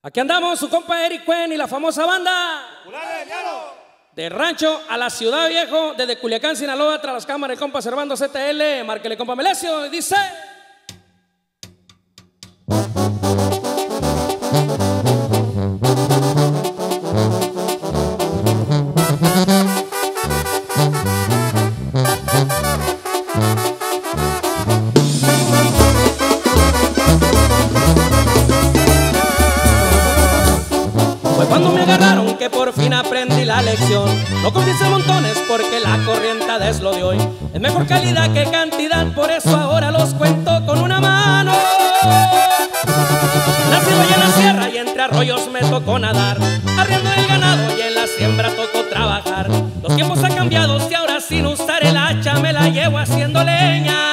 Aquí andamos, su compa Eric Cuen y la famosa banda. De rancho a la ciudad viejo, desde Culiacán, Sinaloa, tras las cámaras de compa Servando ZL, márquele compa Melesio, y dice. Cuando me agarraron que por fin aprendí la lección. No confiese montones porque la corriente es lo de hoy. Es mejor calidad que cantidad, por eso ahora los cuento con una mano. Nacido allá en la sierra y entre arroyos me tocó nadar. Arriendo el ganado y en la siembra tocó trabajar. Los tiempos han cambiado y ahora sin usar el hacha me la llevo haciendo leña.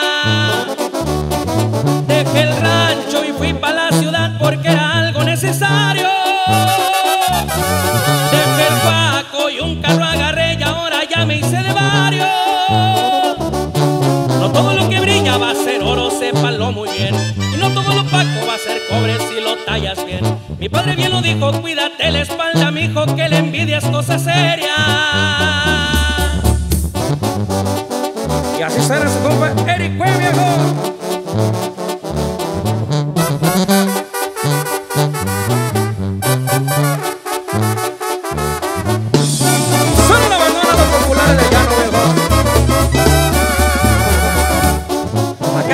Sépalo muy bien. Y no todo lo paco va a ser cobre si lo tallas bien. Mi padre bien lo dijo, cuídate la espalda, mijo, que la envidia es cosa seria. Y así será su compa Eric Cue,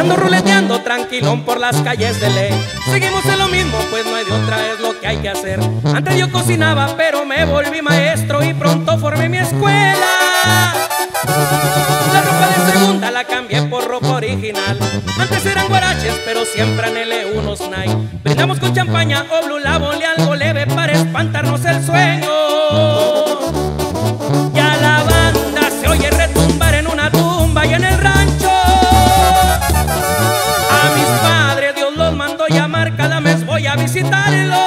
ando ruleteando tranquilón por las calles de ley. Seguimos en lo mismo, pues no hay de otra, es lo que hay que hacer. Antes yo cocinaba, pero me volví maestro y pronto formé mi escuela. La ropa de segunda la cambié por ropa original. Antes eran guaraches, pero siempre anhelé unos Nike. Brindamos con champaña o blue label y algo leve para espantarnos el sueño. A visitarlos.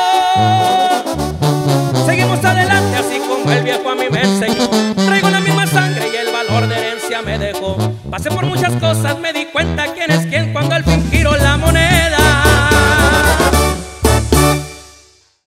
Seguimos adelante así como el viejo a mí me enseñó. Traigo la misma sangre y el valor de herencia me dejó. Pasé por muchas cosas, me di cuenta quién es quién cuando al fin giro la moneda.